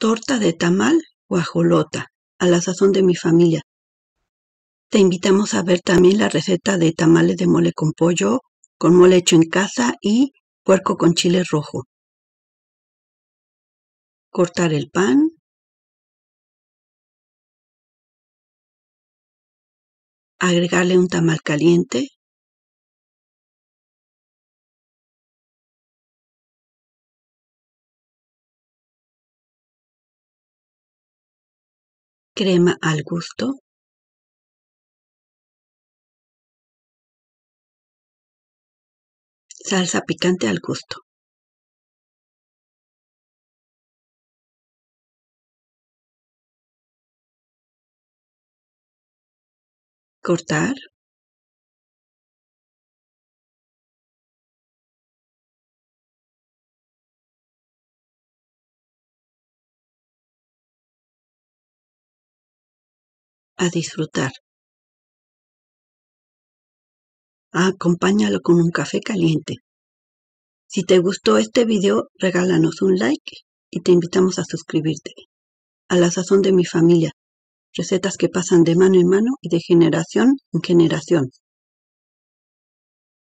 torta de tamal o ajolota, a la sazón de mi familia. Te invitamos a ver también la receta de tamales de mole con pollo, con mole hecho en casa y puerco con chile rojo. Cortar el pan. Agregarle un tamal caliente. Crema al gusto, salsa picante al gusto. Cortar. A disfrutar. Acompáñalo con un café caliente. Si te gustó este video, regálanos un like y te invitamos a suscribirte. A la sazón de mi familia. Recetas que pasan de mano en mano y de generación en generación.